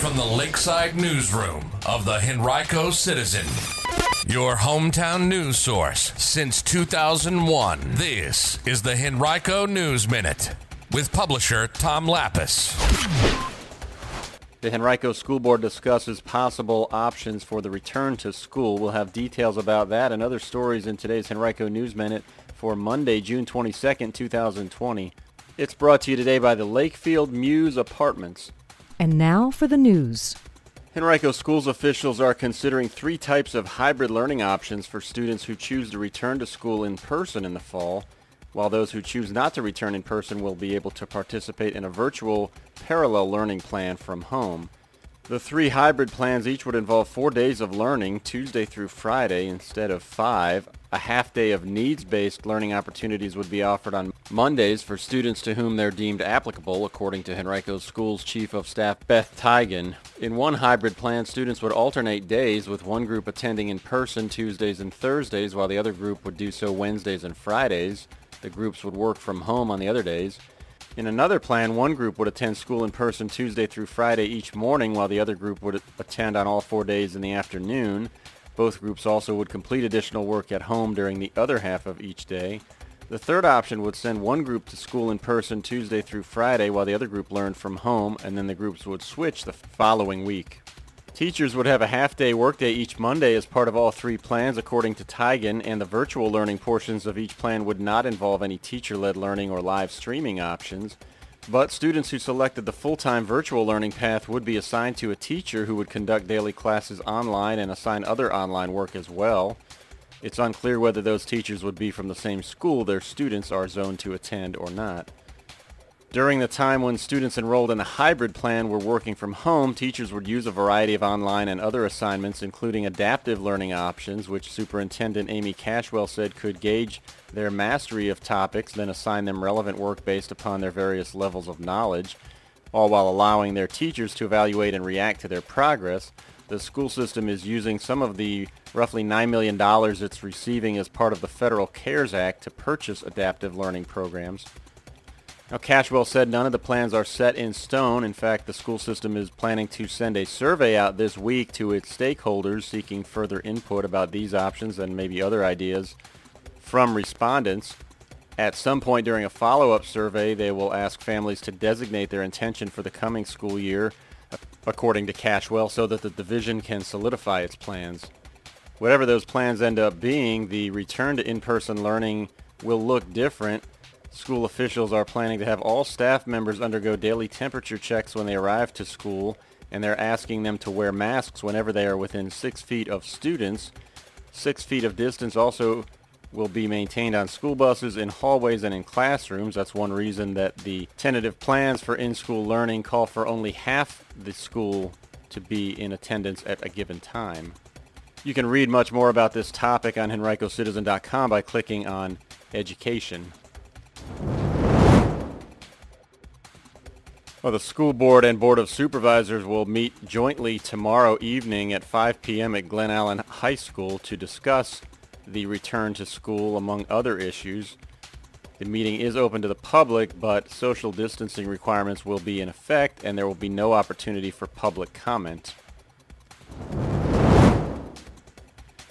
from the Lakeside Newsroom of the Henrico Citizen, your hometown news source since 2001. This is the Henrico News Minute with publisher Tom Lappas. The Henrico School Board discusses possible options for the return to school. We'll have details about that and other stories in today's Henrico News Minute for Monday, June 22nd, 2020. It's brought to you today by the Lakefield Mews Apartments. And now for the news. Henrico Schools officials are considering three types of hybrid learning options for students who choose to return to school in person in the fall, while those who choose not to return in person will be able to participate in a virtual parallel learning plan from home. The three hybrid plans each would involve four days of learning, Tuesday through Friday instead of five. A half day of needs-based learning opportunities would be offered on Mondays for students to whom they're deemed applicable, according to Henrico Schools Chief of Staff Beth Teigen. In one hybrid plan, students would alternate days, with one group attending in person Tuesdays and Thursdays, while the other group would do so Wednesdays and Fridays. The groups would work from home on the other days. In another plan, one group would attend school in person Tuesday through Friday each morning, while the other group would attend on all four days in the afternoon. Both groups also would complete additional work at home during the other half of each day. The third option would send one group to school in person Tuesday through Friday, while the other group learned from home, and then the groups would switch the following week. Teachers would have a half-day workday each Monday as part of all three plans, according to Teigen, and the virtual learning portions of each plan would not involve any teacher-led learning or live streaming options. But students who selected the full-time virtual learning path would be assigned to a teacher who would conduct daily classes online and assign other online work as well. It's unclear whether those teachers would be from the same school their students are zoned to attend or not. During the time when students enrolled in the hybrid plan were working from home, teachers would use a variety of online and other assignments, including adaptive learning options, which Superintendent Amy Cashwell said could gauge their mastery of topics, then assign them relevant work based upon their various levels of knowledge, all while allowing their teachers to evaluate and react to their progress. The school system is using some of the roughly $9 million it's receiving as part of the Federal CARES Act to purchase adaptive learning programs. Now, Cashwell said none of the plans are set in stone. In fact, the school system is planning to send a survey out this week to its stakeholders seeking further input about these options and maybe other ideas from respondents. At some point during a follow-up survey, they will ask families to designate their intention for the coming school year, according to Cashwell, so that the division can solidify its plans. Whatever those plans end up being, the return to in-person learning will look different School officials are planning to have all staff members undergo daily temperature checks when they arrive to school, and they're asking them to wear masks whenever they are within six feet of students. Six feet of distance also will be maintained on school buses, in hallways, and in classrooms. That's one reason that the tentative plans for in-school learning call for only half the school to be in attendance at a given time. You can read much more about this topic on henricocitizen.com by clicking on Education. Well, the school board and board of supervisors will meet jointly tomorrow evening at 5 p.m. at Glen Allen High School to discuss the return to school among other issues. The meeting is open to the public, but social distancing requirements will be in effect and there will be no opportunity for public comment.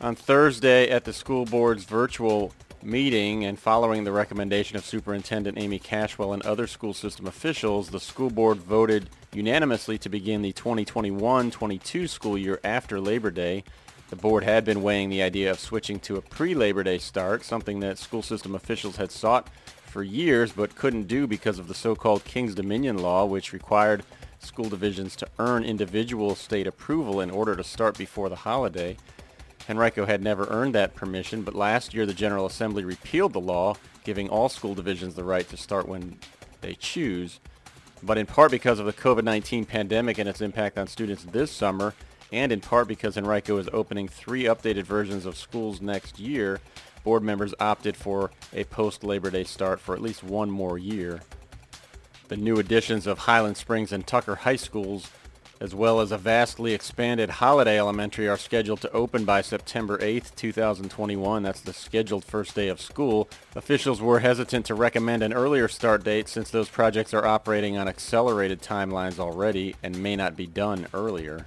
On Thursday at the school board's virtual meeting and following the recommendation of Superintendent Amy Cashwell and other school system officials, the school board voted unanimously to begin the 2021-22 school year after Labor Day. The board had been weighing the idea of switching to a pre-Labor Day start, something that school system officials had sought for years but couldn't do because of the so-called Kings Dominion law, which required school divisions to earn individual state approval in order to start before the holiday. Henrico had never earned that permission, but last year the General Assembly repealed the law, giving all school divisions the right to start when they choose. But in part because of the COVID-19 pandemic and its impact on students this summer, and in part because Henrico is opening three updated versions of schools next year, board members opted for a post-Labor Day start for at least one more year. The new additions of Highland Springs and Tucker High Schools as well as a vastly expanded Holladay Elementary are scheduled to open by September 8th, 2021. That's the scheduled first day of school. Officials were hesitant to recommend an earlier start date since those projects are operating on accelerated timelines already and may not be done earlier.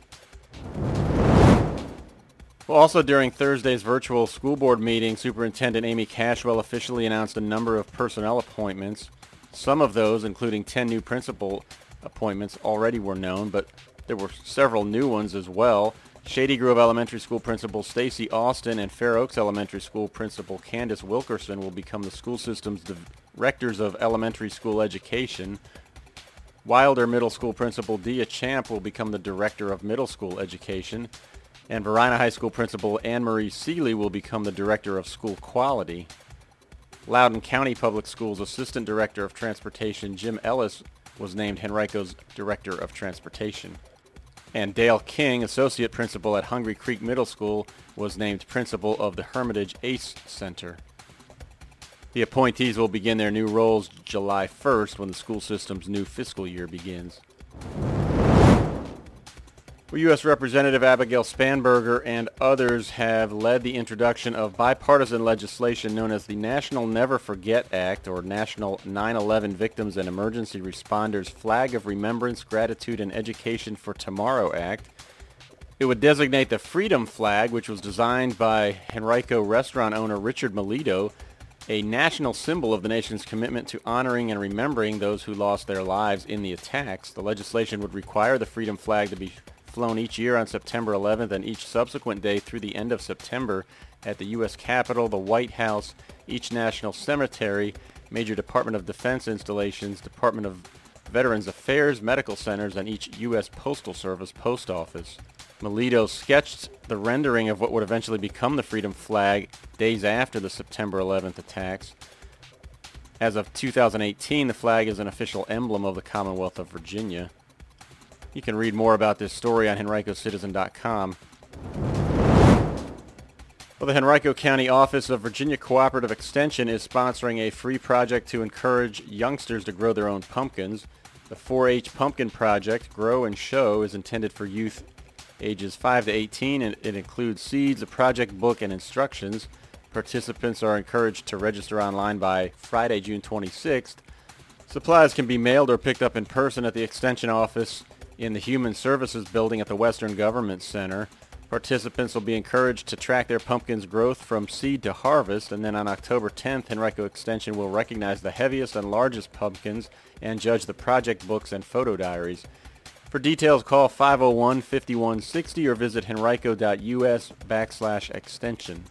Well, also during Thursday's virtual school board meeting, Superintendent Amy Cashwell officially announced a number of personnel appointments. Some of those, including 10 new principal appointments, already were known, but there were several new ones as well. Shady Grove Elementary School Principal Stacy Austin and Fair Oaks Elementary School Principal Candace Wilkerson will become the school system's directors of elementary school education. Wilder Middle School Principal Dia Champ will become the director of middle school education. And Varina High School Principal Anne Marie Seeley will become the director of school quality. Loudoun County Public Schools Assistant Director of Transportation Jim Ellis was named Henrico's Director of Transportation and Dale King, Associate Principal at Hungary Creek Middle School, was named Principal of the Hermitage ACE Center. The appointees will begin their new roles July 1st when the school system's new fiscal year begins. Well, U.S. Representative Abigail Spanberger and others have led the introduction of bipartisan legislation known as the National Never Forget Act or National 9-11 Victims and Emergency Responders Flag of Remembrance, Gratitude, and Education for Tomorrow Act. It would designate the Freedom Flag, which was designed by Henrico restaurant owner Richard Melito, a national symbol of the nation's commitment to honoring and remembering those who lost their lives in the attacks. The legislation would require the Freedom Flag to be flown each year on September 11th and each subsequent day through the end of September at the U.S. Capitol, the White House, each national cemetery, major Department of Defense installations, Department of Veterans Affairs medical centers, and each U.S. Postal Service post office. Melito sketched the rendering of what would eventually become the Freedom Flag days after the September 11th attacks. As of 2018, the flag is an official emblem of the Commonwealth of Virginia. You can read more about this story on henricocitizen.com. Well, the Henrico County Office of Virginia Cooperative Extension is sponsoring a free project to encourage youngsters to grow their own pumpkins. The 4-H Pumpkin Project, Grow and Show, is intended for youth ages 5 to 18 and it includes seeds, a project book, and instructions. Participants are encouraged to register online by Friday, June 26th. Supplies can be mailed or picked up in person at the Extension office in the Human Services Building at the Western Government Center. Participants will be encouraged to track their pumpkin's growth from seed to harvest, and then on October 10th, Henrico Extension will recognize the heaviest and largest pumpkins and judge the project books and photo diaries. For details, call 501-5160 or visit henrico.us backslash extension.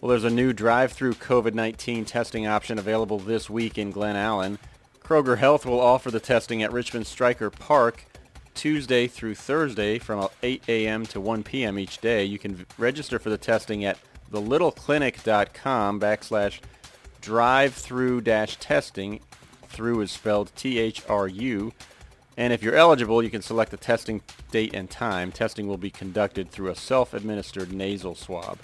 Well, there's a new drive-through COVID-19 testing option available this week in Glen Allen. Kroger Health will offer the testing at Richmond Striker Park Tuesday through Thursday from 8 a.m. to 1 p.m. each day. You can register for the testing at thelittleclinic.com backslash drive-through dash testing. Through is spelled T-H-R-U. And if you're eligible, you can select the testing date and time. Testing will be conducted through a self-administered nasal swab.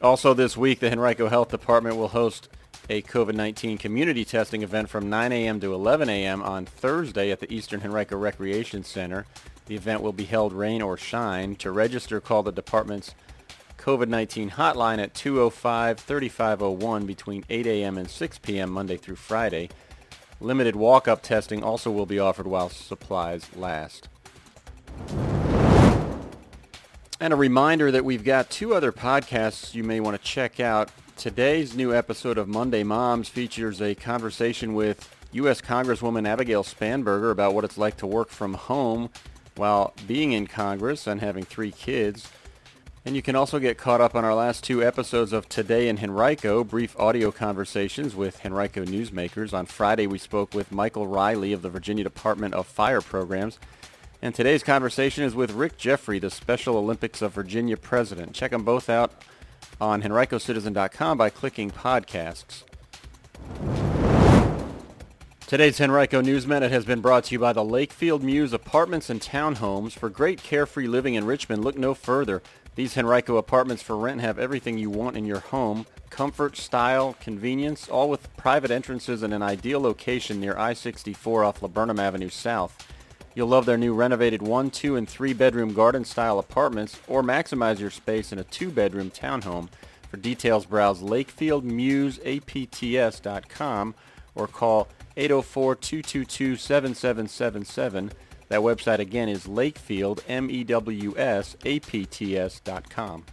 Also this week, the Henrico Health Department will host a COVID-19 community testing event from 9 a.m. to 11 a.m. on Thursday at the Eastern Henrico Recreation Center. The event will be held rain or shine. To register, call the department's COVID-19 hotline at 205-3501 between 8 a.m. and 6 p.m. Monday through Friday. Limited walk-up testing also will be offered while supplies last. And a reminder that we've got two other podcasts you may want to check out Today's new episode of Monday Moms features a conversation with U.S. Congresswoman Abigail Spanberger about what it's like to work from home while being in Congress and having three kids. And you can also get caught up on our last two episodes of Today in Henrico, brief audio conversations with Henrico newsmakers. On Friday, we spoke with Michael Riley of the Virginia Department of Fire Programs. And today's conversation is with Rick Jeffrey, the Special Olympics of Virginia president. Check them both out on henricocitizen.com by clicking podcasts. Today's Henrico News Minute has been brought to you by the Lakefield Mews Apartments and Townhomes. For great carefree living in Richmond, look no further. These Henrico apartments for rent have everything you want in your home. Comfort, style, convenience, all with private entrances and an ideal location near I-64 off Laburnum Avenue South. You'll love their new renovated one, two, and three bedroom garden style apartments or maximize your space in a two bedroom townhome. For details, browse lakefieldmewsapts.com or call 804-222-7777. That website again is lakefieldmewsapts.com.